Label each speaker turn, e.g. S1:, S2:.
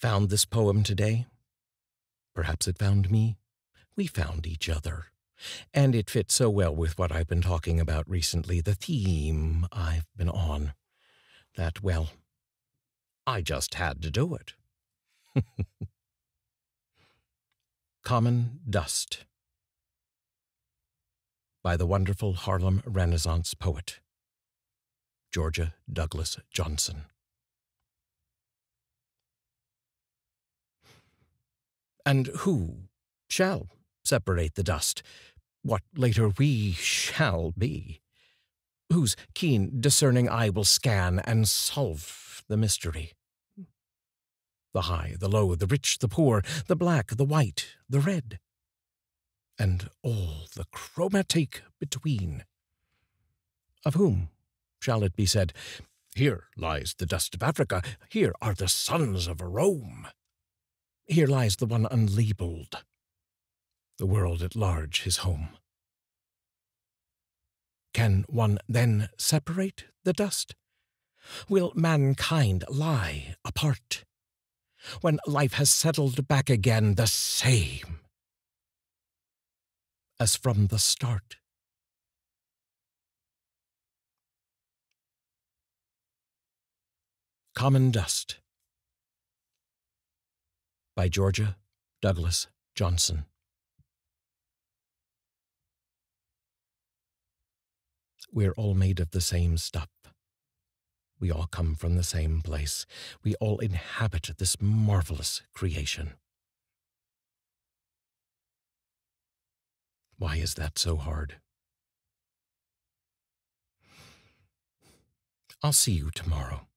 S1: found this poem today. Perhaps it found me. We found each other. And it fits so well with what I've been talking about recently, the theme I've been on, that, well, I just had to do it. Common Dust by the wonderful Harlem Renaissance poet, Georgia Douglas Johnson. And who shall separate the dust, what later we shall be? Whose keen discerning eye will scan and solve the mystery? The high, the low, the rich, the poor, the black, the white, the red, and all the chromatique between. Of whom shall it be said, Here lies the dust of Africa, here are the sons of Rome? Here lies the one unlabeled, the world at large his home. Can one then separate the dust? Will mankind lie apart? When life has settled back again the same as from the start. Common Dust by Georgia Douglas Johnson. We're all made of the same stuff. We all come from the same place. We all inhabit this marvelous creation. Why is that so hard? I'll see you tomorrow.